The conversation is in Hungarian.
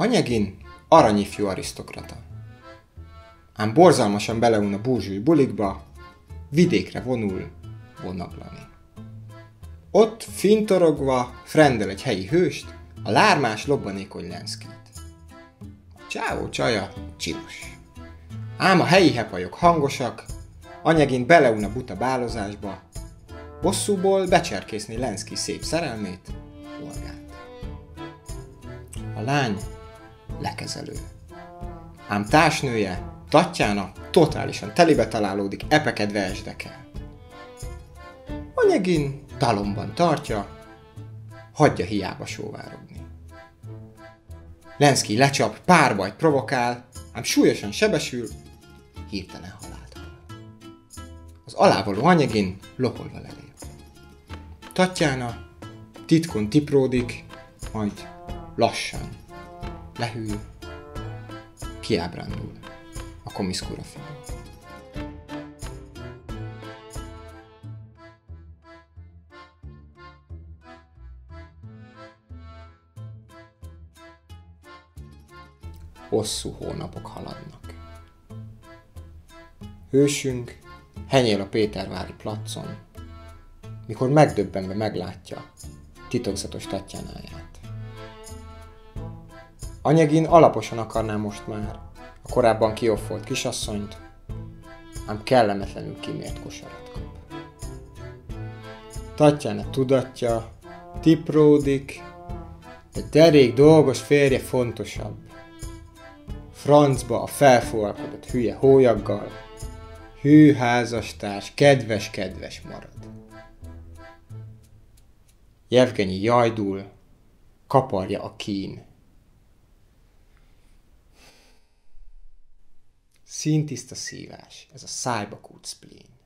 Anyegin aranyifjú arisztokrata. Ám borzalmasan beleun a búzsúly bulikba, vidékre vonul vonaglani. Ott fintorogva frendel egy helyi hőst, a lármás lobbanékony Lenszkit. A csávó csaja csinos. Ám a helyi hepajok hangosak, anyagint beleun a buta bálozásba, bosszúból becserkészni Lenszki szép szerelmét, Olgát. A lány lekezelő. Ám társnője, Tatjána totálisan telibe találódik epekedve esdekel. Anyegin talomban tartja, hagyja hiába sóvárogni. Lenszki lecsap, párbajt provokál, ám súlyosan sebesül, hirtelen halált hal. Az alávaló anyegin loholva lelép. Tatjána titkon tipródik, majd lassan lehűl, kiábrándul a komiszkúra fiú. Hosszú hónapok haladnak. Hősünk henyél a Pétervári placon, mikor megdöbbenve meglátja titokzatos Tatjánáját. Anyagin alaposan akarná most már a korábban kioffolt kisasszonyt, ám kellemetlenül kimért kosarat kap. Tatjána tudatja, tipródik, de derék dolgos férje fontosabb. Francba a felforkalkodott hülye hólyaggal, hű házastárs, kedves-kedves marad. Jevgenyi jajdul, kaparja a kín. Szintiszta szívás, ez a szájba kút spleen.